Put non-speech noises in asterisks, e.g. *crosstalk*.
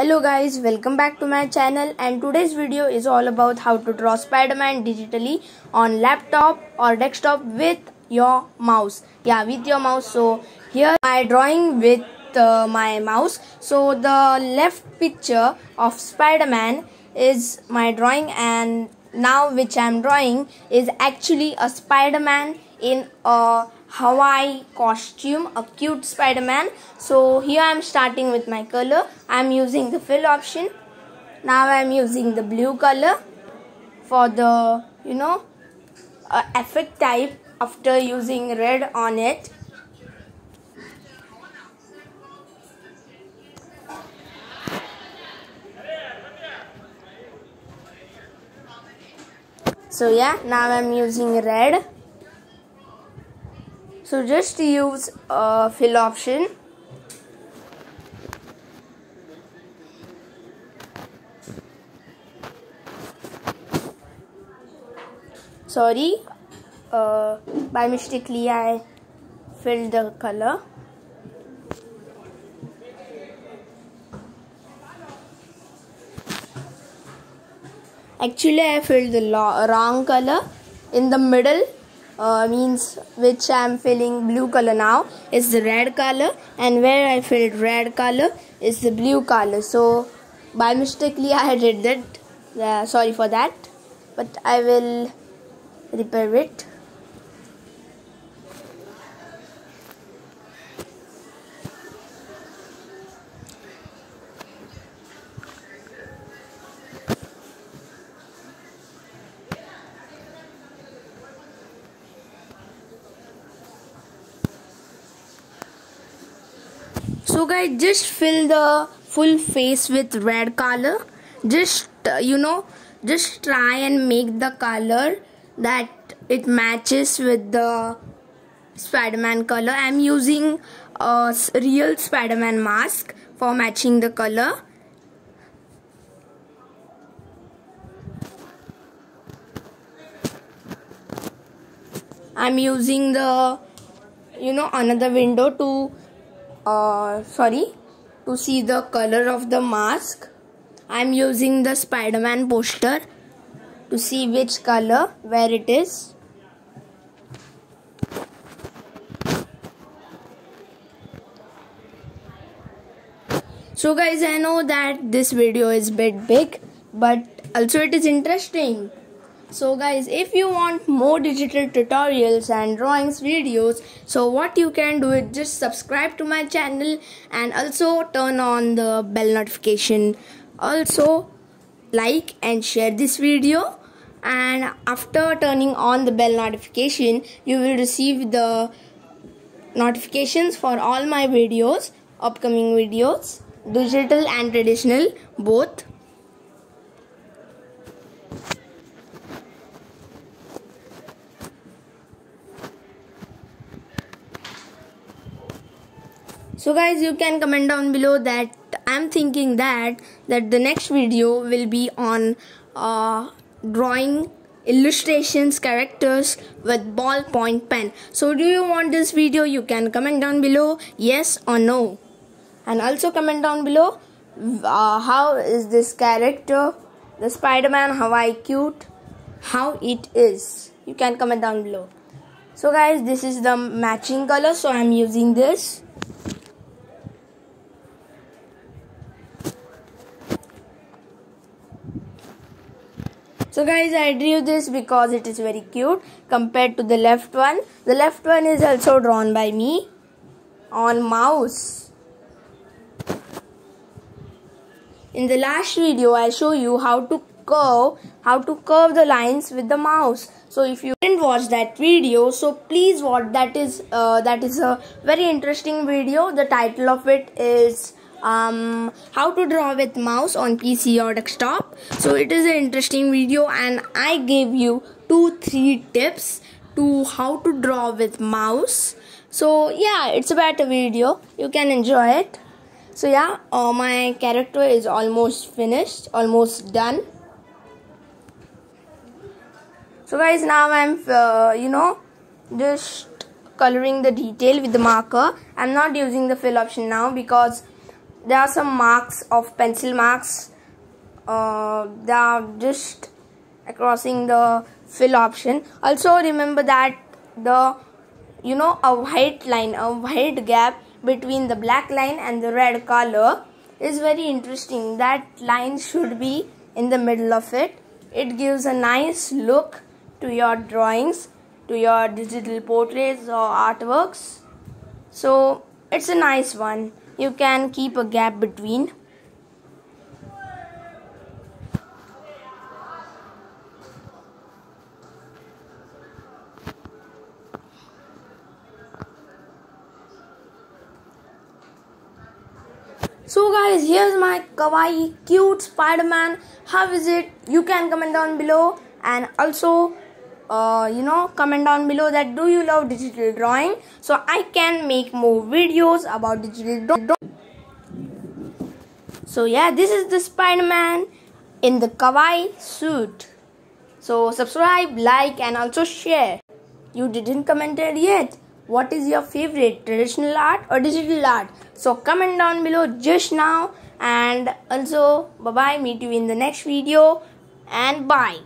Hello guys, welcome back to my channel and today's video is all about how to draw Spider-Man digitally on laptop or desktop with your mouse. Yeah, with your mouse. So here I drawing with uh, my mouse. So the left picture of Spider-Man is my drawing and now which I am drawing is actually a Spider-Man in a kawaii costume, a cute Spider-Man. So here I am starting with my color. I am using the fill option. Now I am using the blue color for the, you know, uh, effect type after using red on it. So yeah, now I'm using red so just use a fill option. Sorry uh, by mistakenly I filled the color. Actually I filled the wrong color. In the middle uh, means which I am filling blue color now is the red color and where I filled red color is the blue color. So by mistakenly *laughs* I did that. Uh, sorry for that. But I will repair it so guys just fill the full face with red color. Just uh, you know just try and make the color that it matches with the spider-man color. I'm using a real spider-man mask for matching the color. I'm using the you know another window to uh, sorry? To see the color of the mask. I'm using the Spider-Man poster to see which color where it is. So guys I know that this video is bit big but also it is interesting so guys if you want more digital tutorials and drawings videos so what you can do is just subscribe to my channel and also turn on the bell notification. Also like and share this video. And after turning on the bell notification you will receive the notifications for all my videos upcoming videos digital and traditional both so guys you can comment down below that i'm thinking that that the next video will be on uh, drawing illustrations characters with ballpoint pen. So do you want this video? You can comment down below yes or no. And also comment down below uh, how is this character the spider-man how i cute how it is. You can comment down below. So guys this is the matching color so i'm using this so guys i drew this because it is very cute compared to the left one. The left one is also drawn by me on mouse. In the last video i show you how to curve how to curve the lines with the mouse. So if you didn't watch that video so please watch. That is uh, that is a very interesting video. The title of it is um, how to draw with mouse on PC or desktop. So it is an interesting video and I gave you two three tips to how to draw with mouse. So yeah, it's a better video. You can enjoy it. So yeah, uh, my character is almost finished, almost done. So guys, now I'm uh, you know just coloring the detail with the marker. I'm not using the fill option now because there are some marks of pencil marks. Uh, they are just crossing the fill option. Also remember that the you know a white line a white gap between the black line and the red color is very interesting. That line should be in the middle of it. It gives a nice look to your drawings to your digital portraits or artworks. So it's a nice one you can keep a gap between So guys, here's my kawaii cute Spider-Man. How is it? You can comment down below and also uh, you know comment down below that do you love digital drawing so I can make more videos about digital drawing. So yeah, this is the Spider-Man in the kawaii suit. So subscribe, like and also share. You didn't comment yet what is your favorite traditional art or digital art so comment down below just now and also bye bye meet you in the next video and bye